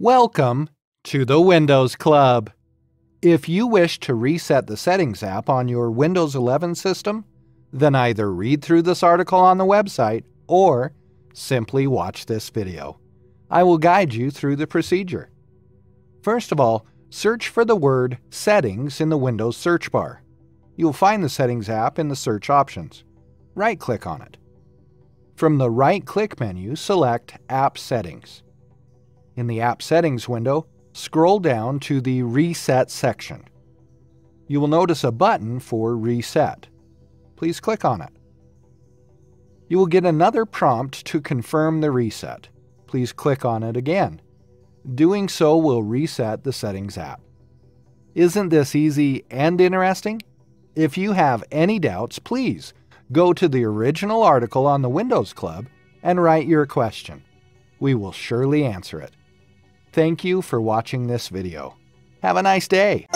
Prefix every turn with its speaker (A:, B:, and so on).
A: Welcome to the Windows Club. If you wish to reset the Settings app on your Windows 11 system, then either read through this article on the website or simply watch this video. I will guide you through the procedure. First of all, search for the word Settings in the Windows search bar. You'll find the Settings app in the search options. Right-click on it. From the right-click menu, select App Settings. In the App Settings window, scroll down to the Reset section. You will notice a button for Reset. Please click on it. You will get another prompt to confirm the reset. Please click on it again. Doing so will reset the Settings app. Isn't this easy and interesting? If you have any doubts, please go to the original article on the Windows Club and write your question. We will surely answer it. Thank you for watching this video. Have a nice day.